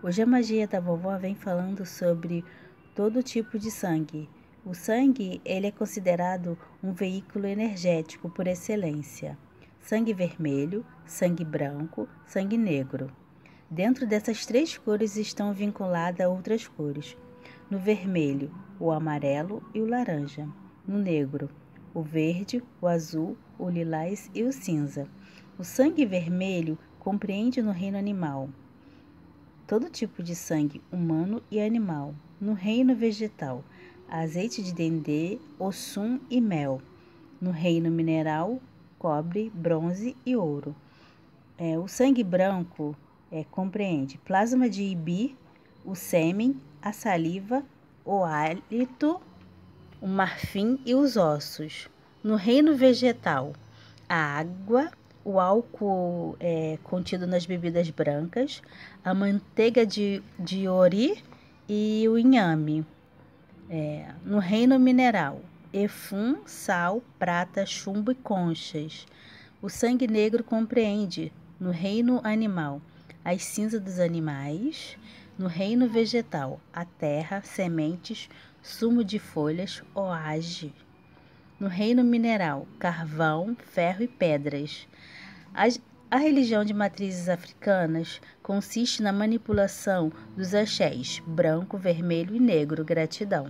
Hoje a magia da vovó vem falando sobre todo tipo de sangue. O sangue, ele é considerado um veículo energético por excelência. Sangue vermelho, sangue branco, sangue negro. Dentro dessas três cores estão vinculadas outras cores. No vermelho, o amarelo e o laranja. No negro, o verde, o azul, o lilás e o cinza. O sangue vermelho compreende no reino animal todo tipo de sangue humano e animal. No reino vegetal, azeite de dendê, ossum e mel. No reino mineral, cobre, bronze e ouro. É, o sangue branco é, compreende plasma de ibi, o sêmen, a saliva, o hálito, o marfim e os ossos. No reino vegetal, a água, o álcool é, contido nas bebidas brancas, a manteiga de, de ori e o inhame. É, no reino mineral, efum, sal, prata, chumbo e conchas. O sangue negro compreende, no reino animal, as cinzas dos animais, no reino vegetal, a terra, sementes, sumo de folhas, oage. No reino mineral, carvão, ferro e pedras. A religião de matrizes africanas consiste na manipulação dos axés branco, vermelho e negro. Gratidão.